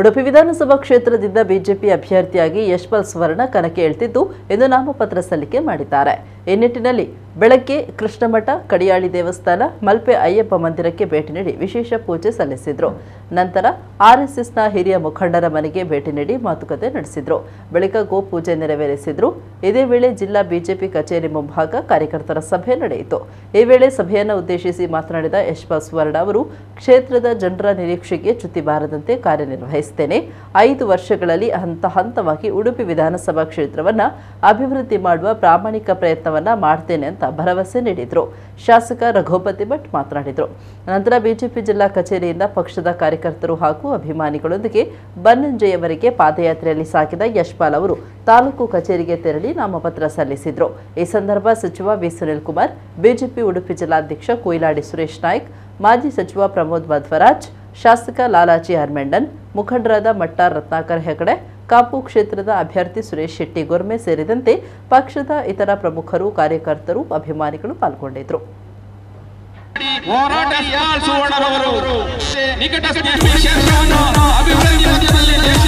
ಉಡುಪಿ ವಿಧಾನಸಭಾ ಕ್ಷೇತ್ರದಿಂದ ಬಿಜೆಪಿ ಅಭ್ಯರ್ಥಿಯಾಗಿ ಯಶ್ಪಾಲ್ ಸುವರ್ಣ ಕಣಕ್ಕೆ ಇಳಿದಿದ್ದು ಎಂದು ನಾಮಪತ್ರ ಸಲ್ಲಿಕೆ ಮಾಡಿದ್ದಾರೆ. ಈ ನಿಟ್ಟಿನಲ್ಲಿ ಬೆಳಗ್ಗೆ ಕೃಷ್ಣಮಠ, ಕಡಿಯಾಳಿ ದೇವಸ್ಥಾನ, ಮಲ್ಪೆ ಅಯ್ಯಪ್ಪ ಮಂದಿರಕ್ಕೆ ಭೇಟಿ ನೀಡಿ ವಿಶೇಷ ಪೂಜೆ ಸಲ್ಲಿಸಿದರು. ನಂತರ ಆರ್ಎಸ್ಎಸ್ನ ಹಿರಿಯ ಮುಖಂಡರ ಮನೆಗೆ ಭೇಟಿ ನೀಡಿ ಮಾತುಕತೆ ನಡೆಸಿದರು. ಬಳಿಕ ಗೋಪೂಜೆ ನೆರವೇರಿಸಿದರು. ಇದೇ ವೇಳೆ ಜಿಲ್ಲಾ ಬಿಜೆಪಿ ಕಚೇರಿ ಮುಂಭಾಗ ಕಾರ್ಯಕರ್ತರ ಸಭೆ ನಡೆಯಿತು. ಈ ವೇಳೆ ಸಭೆಯನ್ನು ಉದ್ದೇಶಿಸಿ ಮಾತನಾಡಿದ ಯಶ್ವಾ ಸುವರ್ಣ ಅವರು, ಕ್ಷೇತ್ರದ ಜನರ ನಿರೀಕ್ಷೆಗೆ ಚ್ಯುತಿ ಬಾರದಂತೆ ಕಾರ್ಯನಿರ್ವಹಿಸುತ್ತೇನೆ. ಐದು ವರ್ಷಗಳಲ್ಲಿ ಹಂತ ಹಂತವಾಗಿ ಉಡುಪಿ ವಿಧಾನಸಭಾ ಕ್ಷೇತ್ರವನ್ನ ಅಭಿವೃದ್ಧಿ ಮಾಡುವ ಪ್ರಾಮಾಣಿಕ ಪ್ರಯತ್ನವನ್ನ ಮಾಡ್ತೇನೆ ಅಂತ ಭರವಸೆ ನೀಡಿದ್ರು. ಶಾಸಕ ರಘುಪತಿ ಭಟ್ ಮಾತನಾಡಿದರು. ನಂತರ ಬಿಜೆಪಿ ಜಿಲ್ಲಾ ಕಚೇರಿಯಿಂದ ಪಕ್ಷದ ಕಾರ್ಯಕರ್ತರು ಹಾಗೂ ಅಭಿಮಾನಿಗಳೊಂದಿಗೆ ಬನ್ನಂಜೆಯವರೆಗೆ ಪಾದಯಾತ್ರೆಯಲ್ಲಿ ಸಾಗಿದ ಯಶ್ಪಾಲ್ ಅವರು ತಾಲೂಕು ಕಚೇರಿಗೆ ತೆರಳಿ ನಾಮಪತ್ರ ಸಲ್ಲಿಸಿದ್ರು. ಈ ಸಂದರ್ಭ ಸಚಿವ ವಿ. ಸುನಿಲ್ ಕುಮಾರ್, ಬಿಜೆಪಿ ಉಡುಪಿ ಜಿಲ್ಲಾಧ್ಯಕ್ಷ ಕೊಯ್ಲಾಡಿ ಸುರೇಶ್ ನಾಯ್ಕ್, ಮಾಜಿ ಸಚಿವ ಪ್ರಮೋದ್ ಮಧ್ವರಾಜ್, ಶಾಸಕ ಲಾಲಾಜಿ ಹರ್ಮೆಂಡನ್, ಮುಖಂಡರಾದ ಮಟ್ಟಾರ್ ರತ್ನಾಕರ್ ಹೆಗಡೆ ಕಾಪು ಕ್ಷೇತ್ರದ ಅಭ್ಯರ್ಥಿ ಸುರೇಶ್ ಶೆಟ್ಟಿ ಗೊರ್ಮೆ ಸೇರಿದಂತೆ ಪಕ್ಷದ ಇತರ ಪ್ರಮುಖರು ಕಾರ್ಯಕರ್ತರು ಅಭಿಮಾನಿಗಳು ಪಾಲ್ಗೊಂಡಿದ್ರು ಹೋರಾಟ ಎಲ್ ಸುವರ್ಣರವರು ನಿಕಟ ಸ್ನೇಹಿ ಕ್ಷೇತ್ರವನ್ನು ಅಭಿವೃದ್ಧಿ ಪಥದಲ್ಲಿ ದೇಶ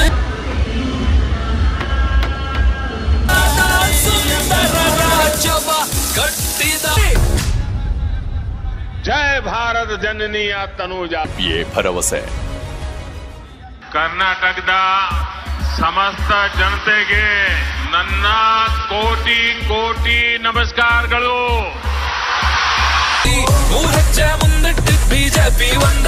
ಜಯ ಭಾರತ ಜನನೀಯ ತನೂಜಾ ये ಭರವಸೆ ಕರ್ನಾಟಕದ ಸಮಸ್ತ ಜನತೆಗೆ ನನ್ನ ಕೋಟಿ ಕೋಟಿ ನಮಸ್ಕಾರಗಳು ಮೂರ್ ಹೆಜ್ಜೆ ಮುಂದಿಟ್ಟು ಬಿಜೆಪಿ ಒಂದ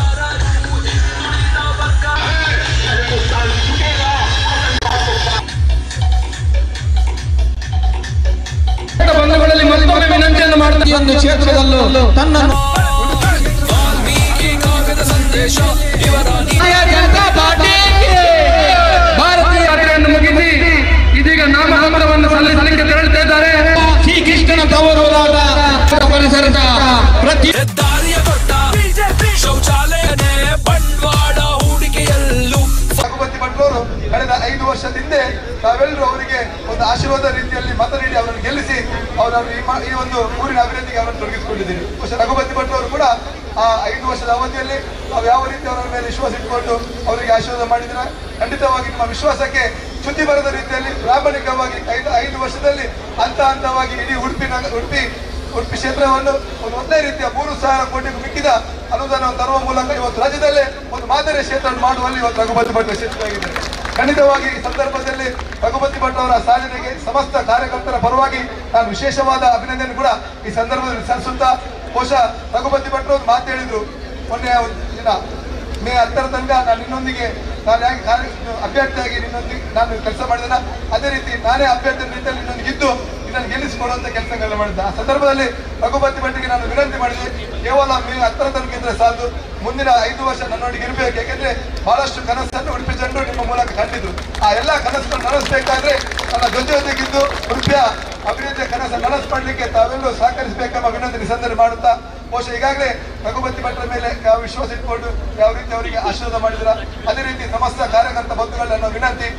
ಒಂದು ಕ್ಷೇತ್ರದಲ್ಲೂ ತನ್ನನ್ನು ಭಾರತೀಯ ಯಾತ್ರೆಯನ್ನು ಮುಗಿಸಿ ಇದೀಗ ನಾಮಪತ್ರವನ್ನು ಸಲ್ಲಿಸಲಿಕ್ಕೆ ತೆರಳುತ್ತಾ ಇದ್ದಾರೆ. ಶ್ರೀಕೃಷ್ಣನ ತವರೂರಾದ ಪರಿಸರದ ಪ್ರತಿ ಕಳೆದ ಐದು ವರ್ಷದಿಂದ ತಾವೆಲ್ಲರೂ ನಾವೆಲ್ಲರೂ ಅವರಿಗೆ ಒಂದು ಆಶೀರ್ವಾದ ರೀತಿಯಲ್ಲಿ ಮತ ನೀಡಿ ಅವರನ್ನು ಗೆಲ್ಲಿಸಿ ಅವರನ್ನು ಈ ಒಂದು ಊರಿನ ಅಭಿವೃದ್ಧಿಗೆ ಅವರನ್ನು ತೊಡಗಿಸಿಕೊಂಡಿದ್ದೀರಿ. ಬಹುಶಃ ರಘುಪತಿ ಭಟ್ರವರು ಕೂಡ ಆ ಐದು ವರ್ಷದ ಅವಧಿಯಲ್ಲಿ ನಾವು ಯಾವ ರೀತಿ ಅವರ ಮೇಲೆ ವಿಶ್ವಾಸ ಇಟ್ಕೊಂಡು ಅವರಿಗೆ ಆಶೀರ್ವಾದ ಮಾಡಿದ್ರೆ ಖಂಡಿತವಾಗಿ ನಿಮ್ಮ ವಿಶ್ವಾಸಕ್ಕೆ ಚ್ಯುತಿ ಬರದ ರೀತಿಯಲ್ಲಿ ಪ್ರಾಮಾಣಿಕವಾಗಿ ಐದು ಐದು ವರ್ಷದಲ್ಲಿ ಹಂತ ಹಂತವಾಗಿ ಇಡೀ ಉಡುಪಿ ಉಡುಪಿ ಉಡುಪಿ ಕ್ಷೇತ್ರವನ್ನು ಒಂದು ಒಂದೇ ರೀತಿಯ ಮೂರು ಸಾವಿರ ಕೋಟಿ ಮಿಕ್ಕಿದ ಅನುದಾನವನ್ನು ತರುವ ಮೂಲಕ ಇವತ್ತು ರಾಜ್ಯದಲ್ಲೇ ಒಂದು ಮಾದರಿ ಕ್ಷೇತ್ರವನ್ನು ಮಾಡುವಲ್ಲಿ ಇವತ್ತು ರಘುಪತಿ ಭಟ್ ಯಶಸ್ವಿಯಾಗಿದ್ದಾರೆ ಖಂಡಿತವಾಗಿ ಈ ಸಂದರ್ಭದಲ್ಲಿ ರಘುಪತಿ ಭಟ್ ಅವರ ಸಾಧನೆಗೆ ಸಮಸ್ತ ಕಾರ್ಯಕರ್ತರ ಪರವಾಗಿ ನಾನು ವಿಶೇಷವಾದ ಅಭಿನಂದನೆ ಕೂಡ ಈ ಸಂದರ್ಭದಲ್ಲಿ ಸಲ್ಲಿಸುತ್ತಾ ಬಹುಶಃ ರಘುಪತಿ ಭಟ್ ಅವರು ಮಾತು ಹೇಳಿದ್ರು. ಮೊನ್ನೆ ಒಂದು ದಿನ ಮೇ ಹತ್ತರ ತನಕ ನಾನು ನಿನ್ನೊಂದಿಗೆ ನಾನು ಯಾಕೆ ಕಾರ್ಯ ಅಭ್ಯರ್ಥಿಯಾಗಿ ನಿನ್ನೊಂದಿಗೆ ನಾನು ಕೆಲಸ ಮಾಡಿದ ಅದೇ ರೀತಿ ನಾನೇ ಅಭ್ಯರ್ಥಿ ರೀತಿಯಲ್ಲಿ ನಿನ್ನೊಂದಿಗೆ ಇದ್ದು ನಿನ್ನನ್ನು ಗೆಲ್ಲಿಸಿಕೊಡುವಂತ ಕೆಲಸಗಳನ್ನ ಮಾಡಿದ್ದ. ಆ ಸಂದರ್ಭದಲ್ಲಿ ರಘುಪತಿ ಭಟ್ಟಿಗೆ ನಾನು ವಿನಂತಿ ಮಾಡಿದೆ ಕೇವಲ ಮೇ ಹತ್ತರ ತನಕ ಇದ್ರೆ ಮುಂದಿನ ಐದು ವರ್ಷ ನನ್ನೊಟ್ಟಿಗೆ ಇರಬೇಕು. ಯಾಕೆಂದ್ರೆ ಬಹಳಷ್ಟು ಕನಸನ್ನು ಉಡುಪಿ ಜನರು ನಿಮ್ಮ ಮೂಲಕ ಕಂಡಿದ್ರು ಆ ಎಲ್ಲಾ ಕನಸುಗಳು ನನಸಬೇಕಾದ್ರೆ ನನ್ನ ಜೊತೆ ಜೊತೆಗಿದ್ದು ಉಡುಪಿಯ ಅಭಿವೃದ್ಧಿಯ ಕನಸನ್ನು ನನಸು ಮಾಡಲಿಕ್ಕೆ ತಾವೆಲ್ಲರೂ ಸಹಕರಿಸಬೇಕೆಂಬ ವಿನಂತಿ ಸಂದರ್ಭ ಮಾಡುತ್ತಾ, ಬಹುಶಃ ಈಗಾಗಲೇ ರಘುಪತಿ ಭಟ್ರ ಮೇಲೆ ಯಾವ ವಿಶ್ವಾಸ ಇಟ್ಕೊಂಡು ಯಾವ ರೀತಿ ಅವರಿಗೆ ಆಶೀರ್ವಾದ ಮಾಡಿದ್ರ ಅದೇ ರೀತಿ ಸಮಸ್ತ ಕಾರ್ಯಕರ್ತ ಬಂಧುಗಳ ನನ್ನ ವಿನಂತಿ.